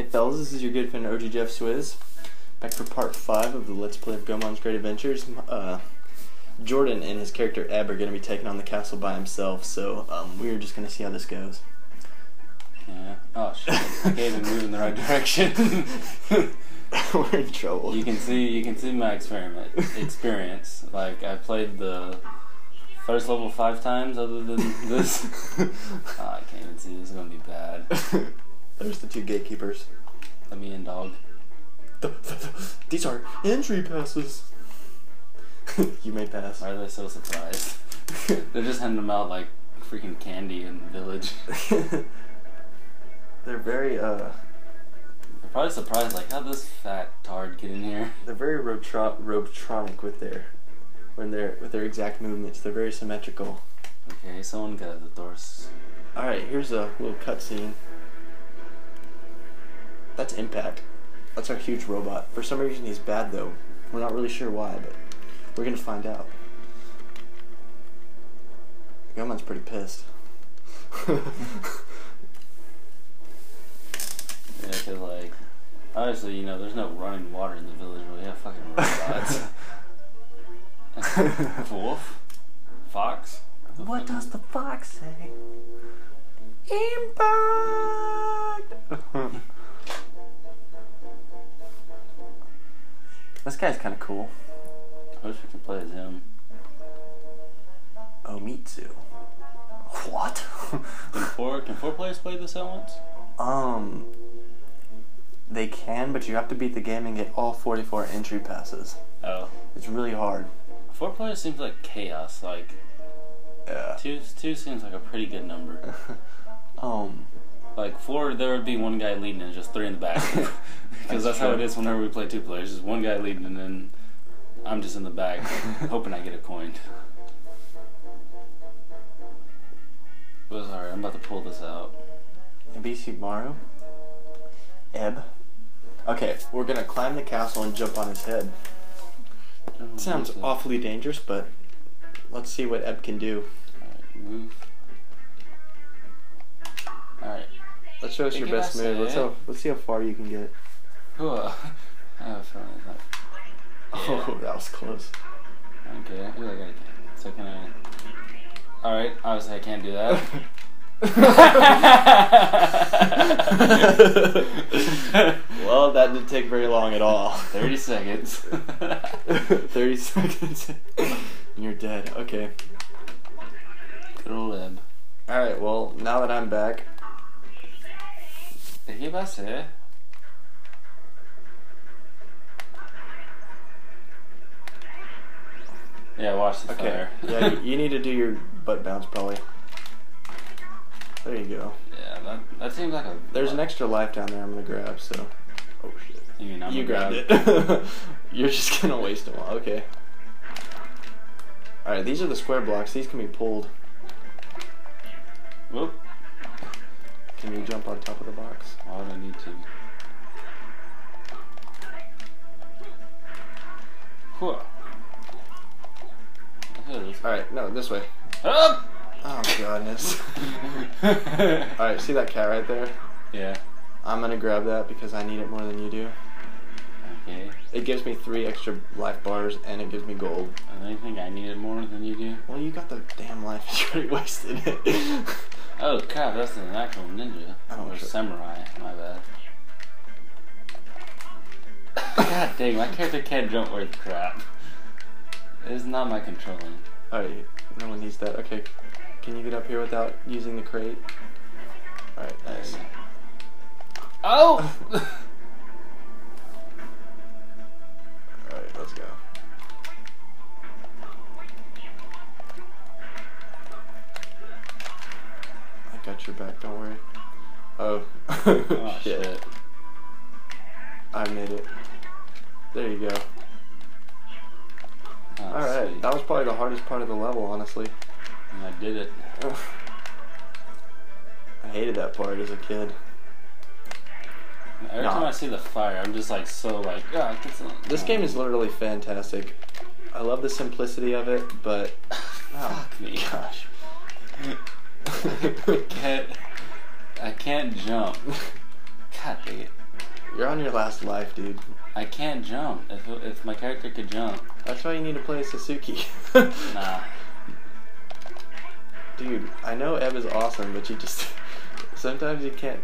Hey fellas, this is your good friend OG Jeff Swizz. Back for part 5 of the Let's Play of Goemon's Great Adventures. Uh, Jordan and his character Eb are going to be taking on the castle by himself, so um, we're just going to see how this goes. Yeah. Oh shit! I can't even move in the right direction. we're in trouble. you can see, you can see my experiment experience. Like I played the first level five times, other than this. oh, I can't even see. This is gonna be bad. There's the two gatekeepers. Me in, dog. These are entry passes. you may pass. Why are they so surprised? They're just handing them out like freaking candy in the village. They're very uh They're probably surprised, like, how this fat tard get in here? they're very robotro- robotronic with their when they're with their exact movements. They're very symmetrical. Okay, someone got the doors. All right, here's a little cutscene. That's Impact. That's our huge robot. For some reason, he's bad though. We're not really sure why, but we're gonna find out. Goemon's pretty pissed. Yeah, cause like, obviously, you know, there's no running water in the village. We have fucking robots. Wolf, fox. what does the fox say? Impact. This guy's kind of cool. I wish we could play as him. Omitsu. What? Can four can four players play this at once? um, they can, but you have to beat the game and get all 44 entry passes. Oh, It's really hard. four players seems like chaos. Like Yeah. two two seems like a pretty good number. Um, Like four, there would be one guy leading and just three in the back. Because That's that's, how it is whenever we play two players. Just one guy leading and then I'm just in the back, hoping I get a coin. But it's alright, I'm about to pull this out. Ebisumaru. Eb. Okay, we're gonna climb the castle and jump on his head. Sounds awfully dangerous, but let's see what Eb can do. Alright, move. Let's show us your best move. Let's said- how, let's see how far you can get. Cool. I have a feeling it's like. Oh, that was close. Okay, I feel like I can. So can I? Alright, obviously I can't do that. well, that didn't take very long at all. 30 seconds. 30 seconds. and you're dead. Okay. Good old Eb. Alright, well, now that I'm back, ¿De qué va a ser? Yeah, watch the okay. fire. yeah, you, you need to do your butt bounce probably. There you go. yeah, that, that seems like a. There's an extra life down there I'm gonna grab, so. Oh shit. You mean I'm You grabbed grab it. You're just gonna waste them all. Okay. Alright, these are the square blocks. These can be pulled. Whoop. Can you jump on top of the box? I don't need to? Whew. Alright, no, this way. Up! Oh, goodness. Alright, see that cat right there? yeah. I'm gonna grab that because I need it more than you do. Okay. It gives me three extra life bars and it gives me gold. I think I need it more than you do. Well, you got the damn life. You already wasted it. Oh crap, that's an actual ninja. Oh, or shit. samurai, my bad. God dang, my character can't jump worth crap. It's not my controlling. Alright, no one needs that. Okay, can you get up here without using the crate? Alright, nice. Oh! Alright, let's go. Got your back, don't worry. Oh, oh shit. shit. I made it. There you go. Oh, Alright, sweet. that was probably the hardest part of the level, honestly. And I did it. I hated that part as a kid. Every Nah. time I see the fire, I'm just like so like, yeah, get. This game is literally fantastic. I love the simplicity of it, but oh, Fuck me. gosh. I can't. I can't jump. God dang it. You're on your last life, dude. I can't jump. If if my character could jump, That's why you need to play Sasuke. nah. Dude, I know Eb is awesome, but you just sometimes you can't.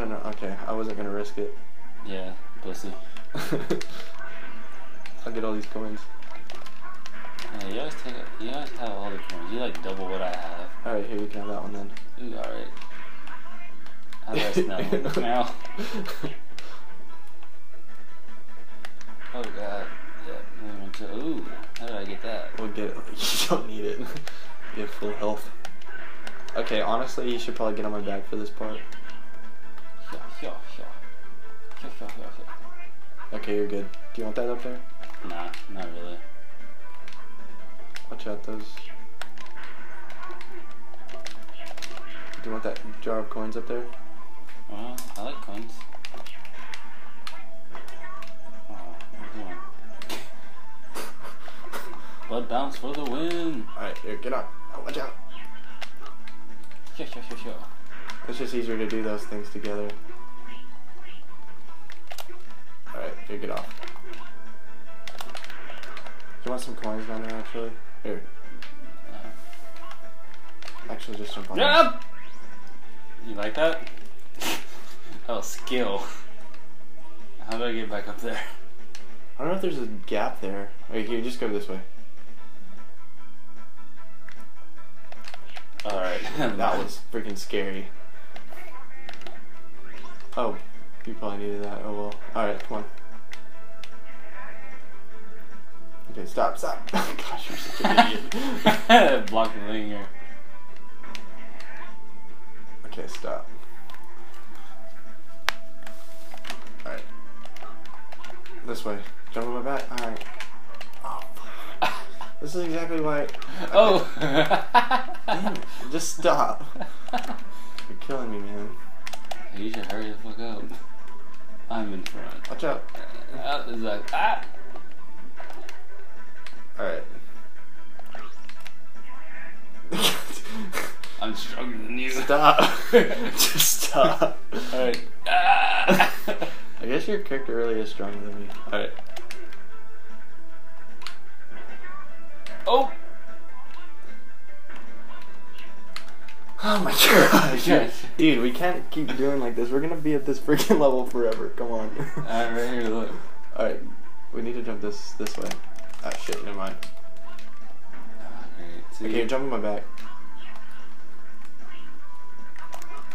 No, no. Okay, I wasn't gonna risk it. Yeah, pussy. I'll get all these coins. Yeah, you always take. You always have all the coins. You like double what I have. All right, here you can have that one then. Ooh, all right. How do I smell now? Oh god. Yeah. to- Ooh, how did I get that? We'll get it. You don't need it. You have full health. Okay, honestly, you should probably get on my back for this part. Okay, you're good. Do you want that up there? Nah, not really. Watch out those. Do you want that jar of coins up there? Well, I like coins. Oh, what am I? Blood bounce for the win. Alright, here, get up. Oh, watch out. Yeah, yeah, yeah, yeah. It's just easier to do those things together. Here, get off. Do you want some coins down there, actually? Here, Uh, actually, just jump on this. yeah. You like that? was skill. How do I get back up there? I don't know if there's a gap there. Wait, here, just go this way. Alright. That was freaking scary. Oh, you probably needed that. Oh well. Alright, come on. Okay, stop, stop. Gosh, you're such an idiot. Block the thing here. Okay, stop. Alright. This way. Jump on my back. Alright. Oh. This is exactly why. Oh! Damn it. Just stop. You're killing me, man. you should hurry the fuck up. I'm in front. Watch out. Is that, ah! Alright. I'm stronger than you. Stop. Just stop. Alright. Ah! I guess your character really is stronger than me. Alright. oh! Oh my gosh. Yes. Dude, we can't keep doing like this. We're gonna be at this freaking level forever. Come on. Alright, right here, look. Alright. We need to jump this this way. Ah, shit, never mind. Alright, okay, jump on my back.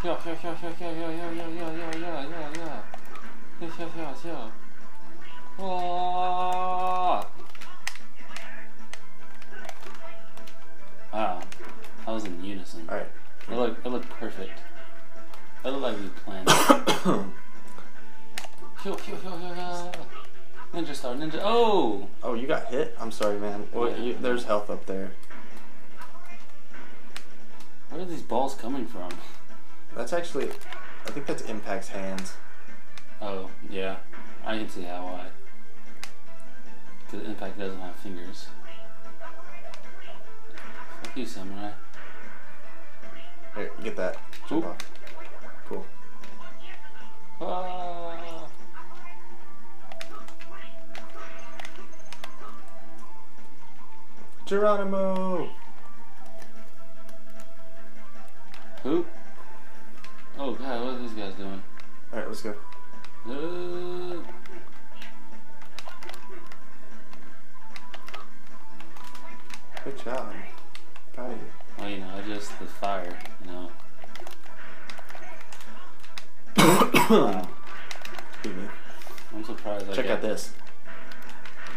Yeah, yeah, yeah, yeah, yeah, yeah, yeah, yeah, yeah, yeah, yeah, yeah. Yeah, yeah, yeah, yeah. Oh. Wow, I was in unison. Alright. It looked, it looked perfect. It looked like we planned it. Ninja star, ninja. Oh! oh, you got hit? I'm sorry, man. Well, Yeah. you, there's health up there. Where are these balls coming from? That's actually, I think that's Impact's hands. Oh, yeah. I can see how why. Because Impact doesn't have fingers. Fuck you, Samurai. Here, get that. Jump Oop. off. Cool. Ah. Geronimo! Who? Oh god, what are these guys doing? Alright, let's go. Uh, Good job. Proud of you. well, you know, just the fire, you know. Excuse me. I'm surprised I Check out this.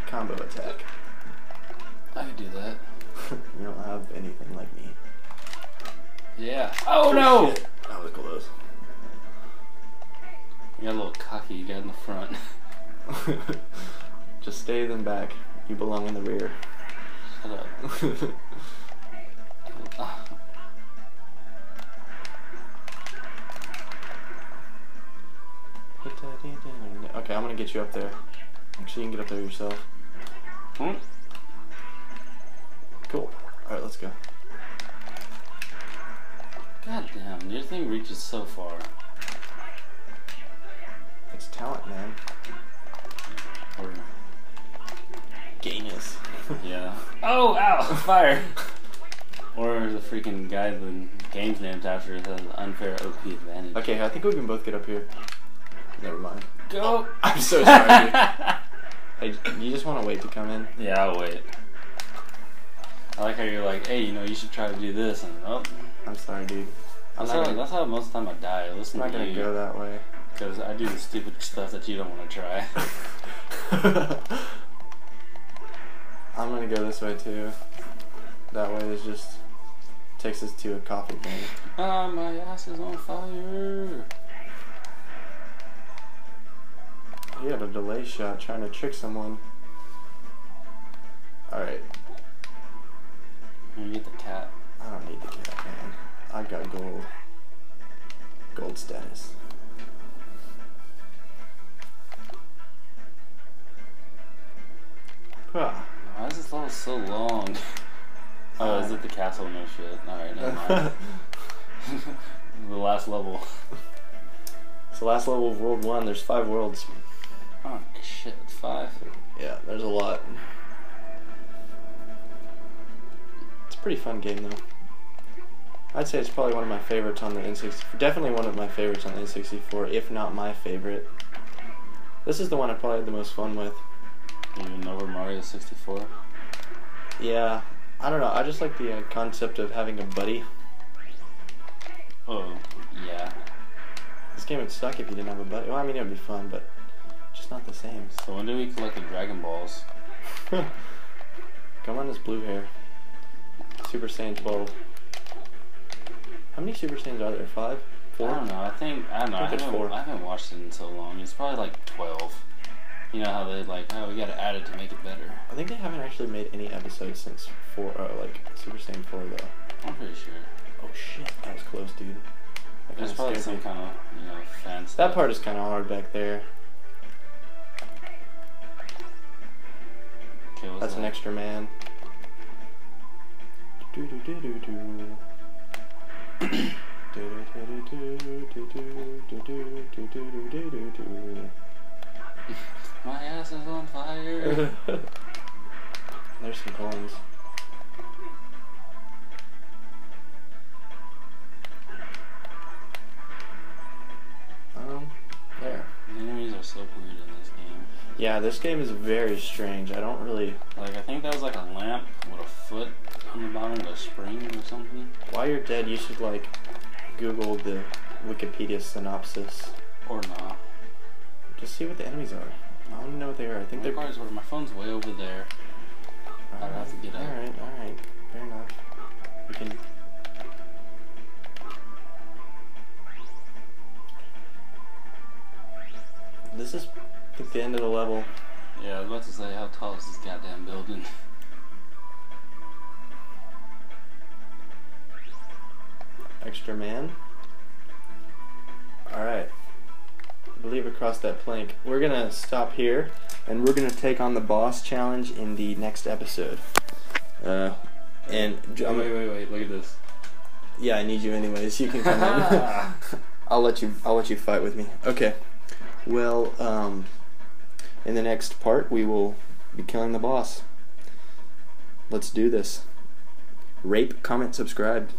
Combo attack. I could do that. you don't have anything like me. Yeah. Oh no! Shit. That was close. You got a little cocky, you got in the front. Just stay then back. You belong in the rear. Shut up. Ah, okay, I'm gonna get you up there. Actually, you can get up there yourself. hmm? Cool. All right, let's go. God damn, your thing reaches so far. It's talent, man. Or, Gayness. yeah. Oh, ow! Fire! or the freaking guy the game's named after has an unfair OP advantage. Okay, I think we can both get up here. Never mind. Go! I'm so sorry. Hey, you just want to wait to come in? yeah, I'll wait. I like how you're like, hey, you know, you should try to do this, and oh, I'm sorry, dude. I'm that's how, gonna, that's how most of the time I die. I I'm listen not to gonna you go that way. because I do the stupid stuff that you don't want to try. I'm gonna go this way too. That way is just takes us to a coffee thing. ah, my ass is on fire. He had a delay shot trying to trick someone. I got gold. Gold status. Ah. Why is this level so long? Oh, is it the castle? No shit. Alright, never mind. the last level. It's the last level of World 1. There's five worlds. Oh shit, five. Yeah, there's a lot. It's a pretty fun game, though. I'd say it's probably one of my favorites on the N64. Definitely one of my favorites on the N64, if not my favorite. This is the one I probably had the most fun with. Even over Mario 64. Yeah, I don't know. I just like the uh, concept of having a buddy. Oh, yeah. This game would suck if you didn't have a buddy. Well, I mean, it would be fun, but just not the same. So when do we collect the Dragon Balls? Come on, this blue hair. Super Saiyan 12. How many Super Saiyans are there? Five? Four? I don't know. I think I don't know. I I, haven't, four. I haven't watched it in so long. It's probably like twelve. You know how they like, oh, we gotta add it to make it better. I think they haven't actually made any episodes since four, uh, like Super Saiyan 4 though. I'm pretty sure. Oh shit, that was close, dude. There's probably some me. kind of you know fan That part is kind of hard back there. Okay, That's that? an extra man. My ass is on fire. There's some coins. Um, there. the enemies are so weird in this game. Yeah, this game is very strange. I don't really. Like I think that was like a lamp with a foot on the bottom of a spring or something. While you're dead, you should like Google the Wikipedia synopsis. Or not. Just see what the enemies are. I don't know what they are. I think My they're. car's where my phone's way over there. I'd have to get up. Alright, alright. Fair enough. We can. This is, I think, the end of the level. Yeah, I was about to say how tall is this goddamn building? Extra man. Alright. I believe across that plank. We're gonna stop here, and we're gonna take on the boss challenge in the next episode. Uh, and I'm- wait, wait, wait! Look at this. yeah, I need you anyways. You can come in. I'll let you. I'll let you fight with me. Okay. Well, um, in the next part, we will be killing the boss. Let's do this. Rape, comment, subscribe.